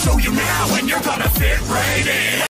show you now and you're gonna fit right